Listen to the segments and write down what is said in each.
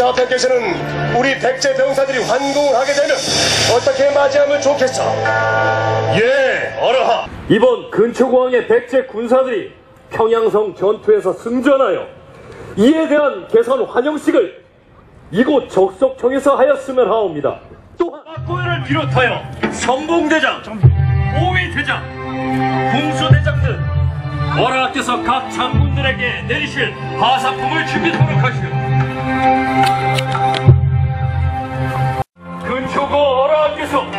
대장께서는 우리 백제 병사들이 환공을 하게 되면 어떻게 맞이하면 좋겠어? 예, 어라하. 이번 근초공항의 백제 군사들이 평양성 전투에서 승전하여 이에 대한 개선 환영식을 이곳 적석청에서 하였으면 하옵니다. 또한 박고현을 비롯하여 성봉대장, 오위대장, 궁수대장 등 원하께서 각 장군들에게 내리실 하사품을 준비하도록 하시오. 근초고 어라께서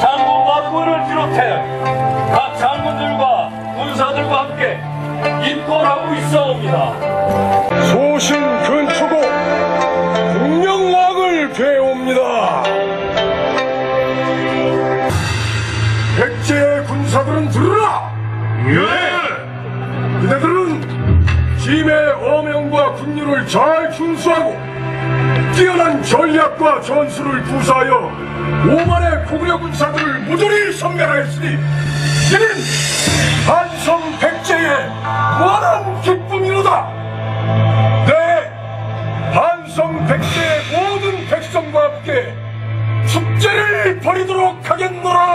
장군 박구를 비롯해 각 장군들과 군사들과 함께 입건하고 있사옵니다. 소신 근추고 국명왕을 배웁니다. 백제의 군사들은 들으라! 예. 그대들은 짐의 어명과 군율을 잘 준수하고 뛰어난 전략과 전술을 구사하여 오만의 고구려 군사들을 모조리 섬멸하였으니 이는 한성 백제의 무한한 기쁨이로다. 네, 한성 백제의 모든 백성과 함께 축제를 벌이도록 하겠노라.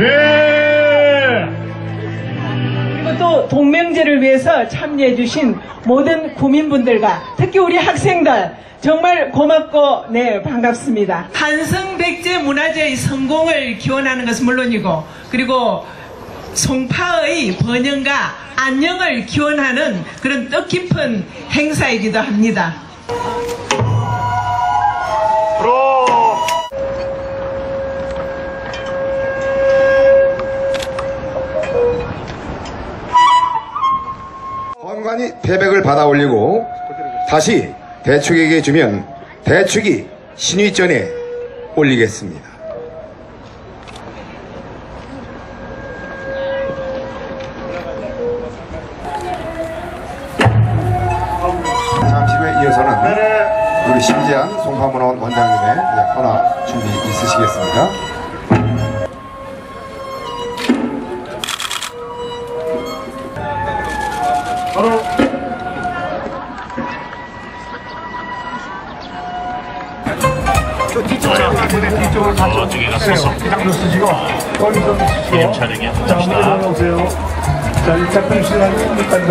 예. 그리고 또 동맹제를 위해서 참여해주신 모든 구민분들과 특히 우리 학생들 정말 고맙고 네 반갑습니다. 한성백제 문화제의 성공을 기원하는 것은 물론이고 그리고 송파의 번영과 안녕을 기원하는 그런 뜻깊은 행사이기도 합니다. 태백을 받아 올리고 다시 대축에게 주면 대축이 신위전에 올리겠습니다. 잠시 후에 이어서는 우리 신지한 송파문화원 원장님의 헌화 준비 있으시겠습니까? 저쪽에 갔었어. 기념 촬영에 자, 한번 갑시다. 오세요. 자, 이 작품 시간은 일단